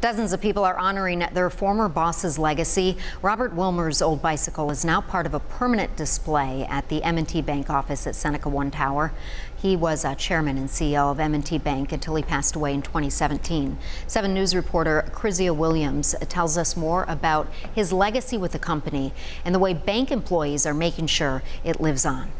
Dozens of people are honoring their former boss's legacy. Robert Wilmers' old bicycle is now part of a permanent display at the M&T Bank office at Seneca One Tower. He was a chairman and CEO of M&T Bank until he passed away in 2017. 7 News reporter Chrysia Williams tells us more about his legacy with the company and the way bank employees are making sure it lives on.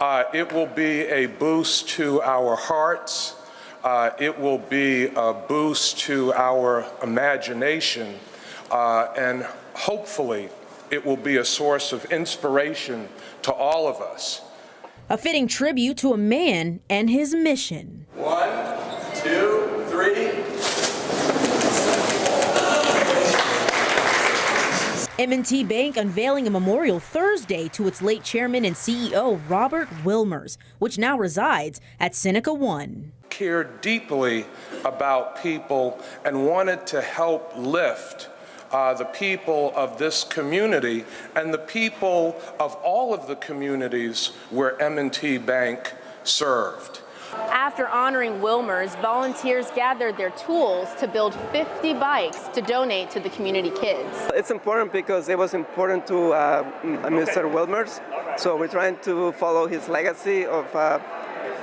Uh, it will be a boost to our hearts uh, it will be a boost to our imagination, uh, and hopefully, it will be a source of inspiration to all of us. A fitting tribute to a man and his mission. M&T Bank unveiling a memorial Thursday to its late chairman and CEO Robert Wilmers, which now resides at Seneca One. Cared deeply about people and wanted to help lift uh, the people of this community and the people of all of the communities where M&T Bank served. After honoring Wilmers, volunteers gathered their tools to build 50 bikes to donate to the community kids. It's important because it was important to uh, Mr. Wilmers, so we're trying to follow his legacy of uh,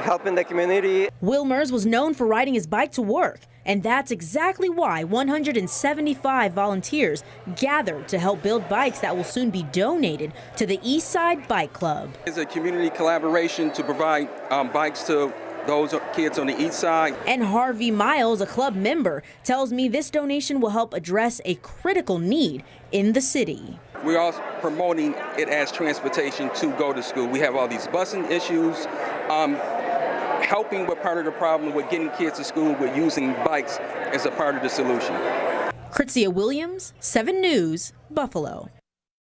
helping the community. Wilmers was known for riding his bike to work, and that's exactly why 175 volunteers gathered to help build bikes that will soon be donated to the East Side Bike Club. It's a community collaboration to provide um, bikes to those kids on the east side. And Harvey Miles, a club member, tells me this donation will help address a critical need in the city. We're also promoting it as transportation to go to school. We have all these busing issues. Um, helping with part of the problem with getting kids to school with using bikes as a part of the solution. Chrysia Williams, 7 News, Buffalo.